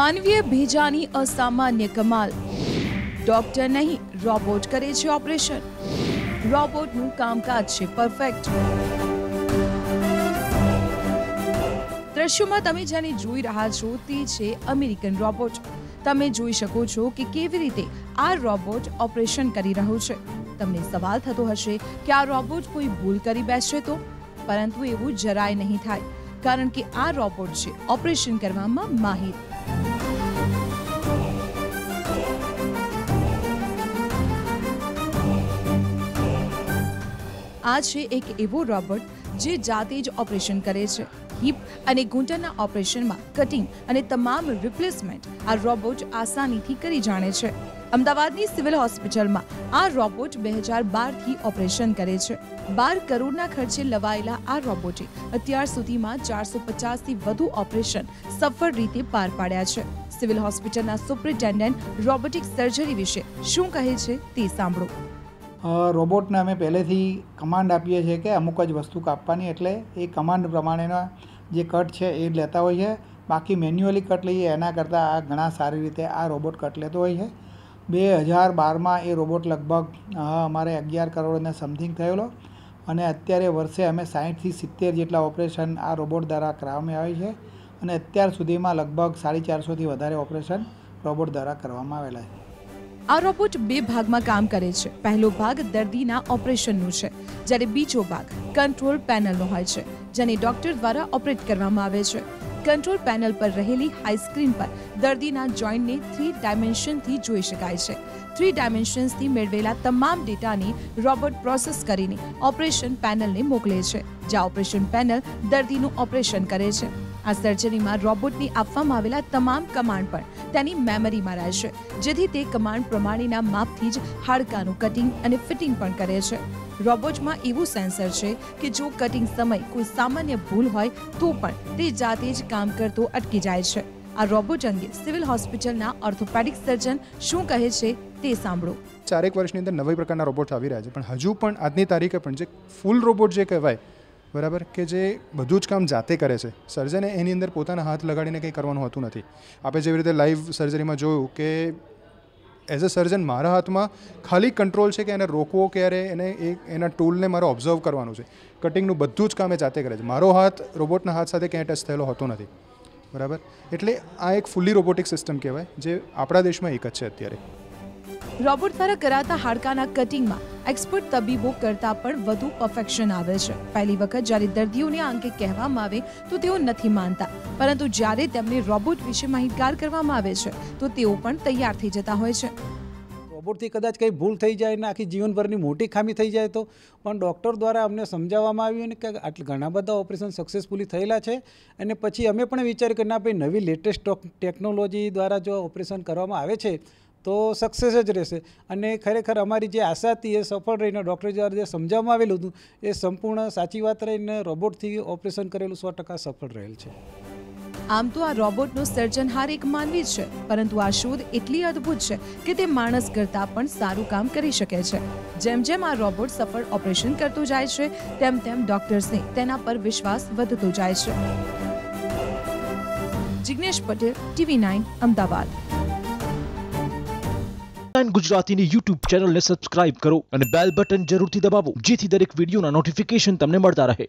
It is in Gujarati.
માનવીય ભેજાની અસામાન્ય કમાલ. ડોક્ટર નહીં, રોબોટ કરે છે ઓપરેશન. રોબોટનું કામકાજ છે પરફેક્ટ. દ્રશ્યોમાં તમે જેને જોઈ રહ્યા છો તે છે અમેરિકન રોબોટ. તમે જોઈ શકો છો કે કેવી રીતે આ રોબોટ ઓપરેશન કરી રહ્યો છે. તમને સવાલ થતો હશે કે આ રોબોટ કોઈ ભૂલ કરી બેસશે તો? પરંતુ એવું જરાય નહીં થાય, કારણ કે આ રોબોટ છે ઓપરેશન કરવામાં માહિર. આ છે એક એવો રોબોટ જે જાતે જ ઓપરેશન કરે છે. હિપ અને ઘૂંટણના ઓપરેશનમાં કટિંગ અને તમામ રિપ્લેસમેન્ટ આ રોબોટ આસાનીથી કરી જાણે છે. અમદાવાદની સિવિલ હોસ્પિટલમાં આ રોબોટ બે હજાર બારથી ઓપરેશન કરે છે. બાર કરોડના ખર્ચે લવાયેલા આ રોબોટે અત્યાર સુધીમાં ચારસો પચાસથી વધુ ઓપરેશન સફળ રીતે પાર પાડ્યા છે. સિવિલ હોસ્પિટલના સુપ્રિન્ટેન્ડન્ટ રોબોટિક સર્જરી વિશે શું કહે છે તે સાંભળો. રોબોટને અમે પહેલેથી કમાન્ડ આપીએ છીએ કે અમુક જ વસ્તુ કાપવાની, એટલે એ કમાન્ડ પ્રમાણેના જે કટ છે એ લેતા હોય છે. બાકી મેન્યુઅલી કટ લઈએ, એના કરતાં આ ઘણા સારી રીતે આ રોબોટ કટ લેતો હોય છે. બે હજાર બારમાં એ રોબોટ લગભગ અમારે અગિયાર કરોડને સમથિંગ થયેલો. અને અત્યારે વર્ષે અમે સાહીઠથી સિત્તેર જેટલા ઓપરેશન આ રોબોટ દ્વારા કરાવવામાં આવે છે. અને અત્યાર સુધીમાં લગભગ સાડી ચારસોથી વધારે ઓપરેશન રોબોટ દ્વારા કરવામાં આવેલા છે. આ રોબોટ બે ભાગમાં કામ કરે છે. પહેલો ભાગ દર્દીના ઓપરેશનનું છે, જ્યારે બીજો ભાગ કંટ્રોલ પેનલનો હોય છે, જેને ડોક્ટર દ્વારા ઓપરેટ કરવામાં આવે છે. કંટ્રોલ પેનલ પર રહેલી હાઈ સ્ક્રીન પર દર્દીના જોઈન્ટને થ્રી ડાયમેન્શનથી જોઈ શકાય છે. થ્રી ડાયમેન્શન્સથી મેળવેલા તમામ ડેટાને રોબોટ પ્રોસેસ કરીને ઓપરેશન પેનલને મોકલે છે, જ્યાં ઓપરેશન પેનલ દર્દીનું ઓપરેશન કરે છે. આ સર્જરીમાં રોબોટને આપવામાં આવેલા તમામ કમાન્ડ પણ તેની મેમરીમાં રહેશે, જેથી તે કમાન્ડ પ્રમાણેના માપથી જ હાડકાનું કટિંગ અને ફિટિંગ પણ કરે છે. રોબોટમાં એવું સેન્સર છે કે જો કટિંગ સમય કોઈ સામાન્ય ભૂલ હોય, તો પણ તે જાતે જ કામ કરતો અટકી જાય છે. આ રોબોટ અંગે સિવિલ હોસ્પિટલના ઓર્થોપેડિક સર્જન શું કહે છે તે સાંભળો. ચારેક વર્ષની અંદર નવી પ્રકારના રોબોટ આવી રહ્યા છે, પણ હજુ પણ આજની તારીખે પણ જે ફૂલ રોબોટ જે કહેવાય બરાબર? કે જે બધું જ કામ જાતે કરે છે. સર્જને એની અંદર પોતાના હાથ લગાડીને કંઈ કરવાનું હોતું નથી. આપણે જેવી રીતે લાઈવ સર્જરીમાં જોયું કે એઝ અ સર્જન મારા હાથમાં ખાલી કંટ્રોલ છે કે એને રોકવો ક્યારે એને એ એના ટૂલને મારે ઓબ્ઝર્વ કરવાનું છે. કટિંગનું બધું જ કામ એ જાતે કરે છે. મારો હાથ રોબોટના હાથ સાથે ક્યાંય ટચ થયેલો હોતો નથી. બરાબર? એટલે આ એક ફૂલ્લી રોબોટિક સિસ્ટમ કહેવાય, જે આપણા દેશમાં એક જ છે અત્યારે. રોબોટ દ્વારા કરાતા હાડકાના કટિંગમાં એક્સપર્ટ તબીબો કરતાં પણ વધુ પરફેક્શન આવે છે. પહેલી વખત જ્યારે દર્દીઓને આ અંગે કહેવામાં આવે, તો તેઓ નથી માનતા. પરંતુ જ્યારે તેમને રોબોટ વિશે માહિતગાર કરવામાં આવે છે, તો તેઓ પણ તૈયાર થઈ જતા હોય છે. રોબોટથી કદાચ કંઈ ભૂલ થઈ જાય ને આખી જીવનભરની મોટી ખામી થઈ જાય તો, પણ ડૉક્ટર દ્વારા અમને સમજાવવામાં આવ્યું કે આટલા ઘણા બધા ઓપરેશન સક્સેસફુલી થયેલા છે અને પછી અમે પણ વિચાર કે ના, ભાઈ નવી લેટેસ્ટ ટેકનોલોજી દ્વારા જો ઓપરેશન કરવામાં આવે છે તો સક્સેસ જ રહેશે. અને ખરેખર અમારી જે આશા હતી, એ સફળ રહીને ડૉક્ટર દ્વારા જે સમજાવવામાં આવેલું હતું, એ સંપૂર્ણ સાચી વાત રહીને રોબોટથી ઓપરેશન કરેલું સો ટકા સફળ રહેલ છે. આમ તો આ રોબોટનું સર્જનહાર એક માનવી છે, પરંતુ આ શોધ એટલી અદ્ભુત છે કે તે માણસ કરતાં પણ સારું કામ કરી શકે છે. જેમ જેમ આ રોબોટ સફળ ઓપરેશન કરતો જાય છે, તેમ તેમ ડોક્ટર્સને તેના પર વિશ્વાસ વધતો જાય છે. Jignesh Patel, TV nine, Ahmedabad. Nine ગુજરાતીની યુટ્યુબ ચેનલને સબસ્ક્રાઇબ કરો અને બેલ બટન જરૂરથી દબાવો, જેથી દરેક વિડીયોના નોટિફિકેશન તમને મળતા રહે.